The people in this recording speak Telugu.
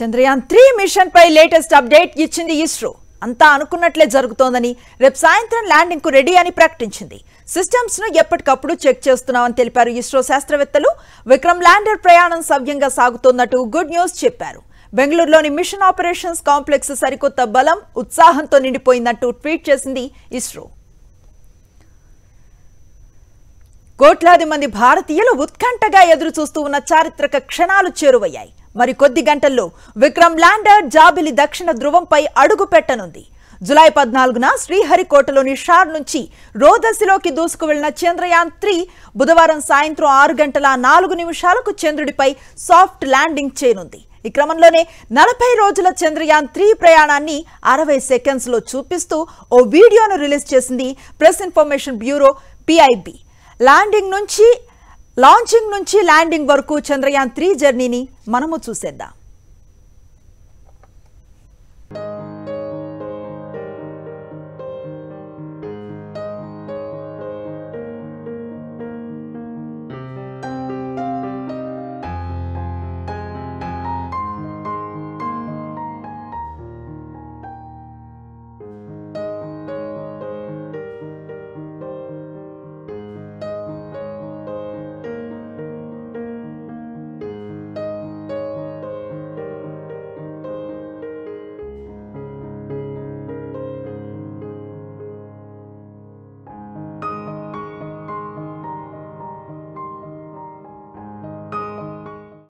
చంద్రయాన్ త్రీ మిషన్ పై లేటెస్ట్ అప్డేట్ ఇచ్చింది ఇస్రో. అంతా అనుకున్నట్లే జరుగుతోందని రేపు సాయంత్రం ల్యాండింగ్కు రెడీ అని ప్రకటించింది. సిస్టమ్స్ను ఎప్పటికప్పుడు చెక్ చేస్తున్నామని తెలిపారు ఇస్రో శాస్త్రవేత్తలు. విక్రమ్ ల్యాండర్ ప్రయాణం సవ్యంగా సాగుతోన్నట్టు గుడ్ న్యూస్ చెప్పారు. బెంగళూరులోని మిషన్ ఆపరేషన్స్ కాంప్లెక్స్ సరికొత్త బలం ఉత్సాహంతో నిండిపోయిందంటూ ట్వీట్ చేసింది ఇస్రో. కోట్లాది మంది భారతీయులు ఉత్కంఠగా ఎదురు చూస్తూ ఉన్న చారిత్రక క్షణాలు చేరువయ్యాయి. మరి కొద్ది గంటల్లో విక్రమ్ ల్యాండర్ జాబిలి దక్షిణ ధ్రువంపై అడుగు పెట్టనుంది. జులై పద్నాలుగున శ్రీహరికోటలోని షార్ నుంచి రోదసిలోకి దూసుకు వెళ్ళిన చంద్రయాన్ త్రీ బుధవారం సాయంత్రం ఆరు గంటల నాలుగు నిమిషాలకు చంద్రుడిపై సాఫ్ట్ ల్యాండింగ్ చేయనుంది. ఈ క్రమంలోనే నలభై రోజుల చంద్రయాన్ త్రీ ప్రయాణాన్ని అరవై సెకండ్స్లో చూపిస్తూ ఓ వీడియోను రిలీజ్ చేసింది press information bureau PIB landing నుంచి లాంచింగ్ నుంచి ల్యాండింగ్ వరకు చంద్రయాన్ త్రీ జర్నీని మనము చూసేద్దాం.